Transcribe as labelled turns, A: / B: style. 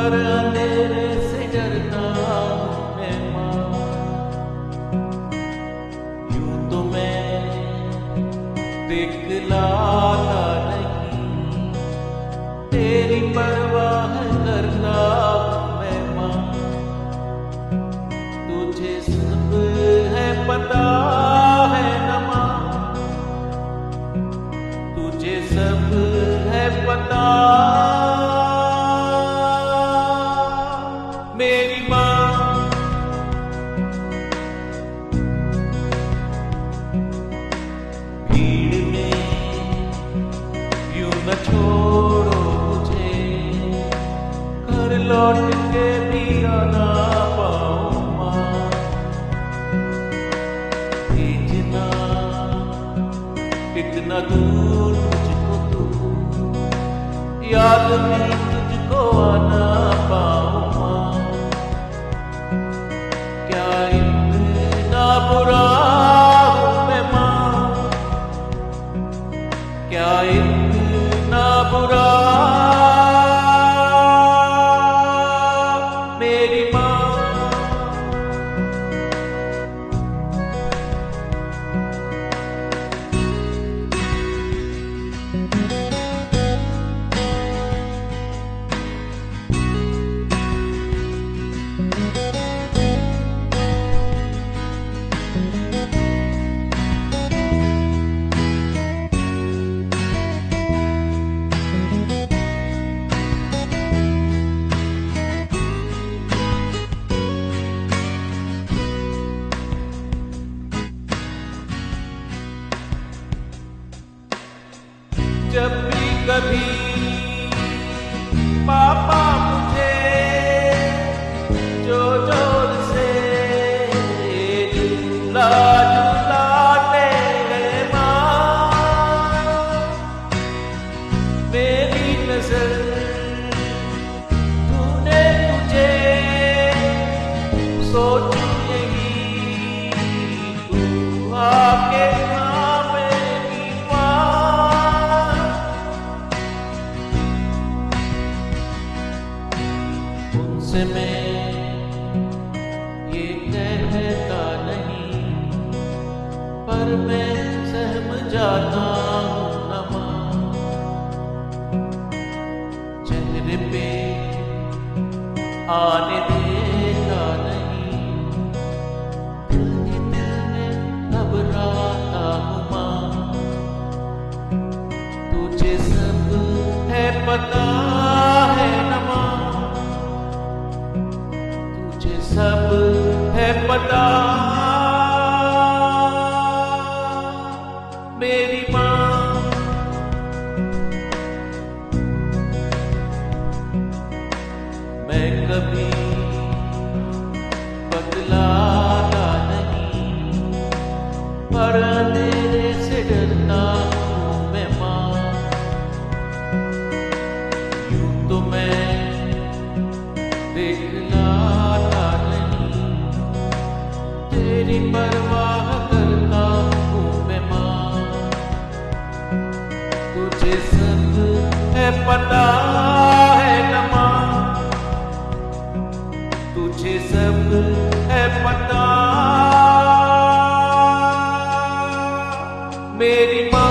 A: से डरता हूँ मैं। तो मैं दिखलाता नहीं। तेरी परवाह करता हूँ मैं माँ। तुझे लौट के भी आना पाऊँ कितना दूर मुझको तू याद नहीं तुझको आना। मेरी जब भी कभी पापा मुझे जो ज़ोर से झूला पर मैं सहम जाता हूँ न चेहरे पे आने देता नहीं दिल ही दिल में घबराता हूँ तुझे सब है पता है न माँ तुझे सब है पता परवाह करता तुझे सब है पता है न सब है पता। मेरी माँ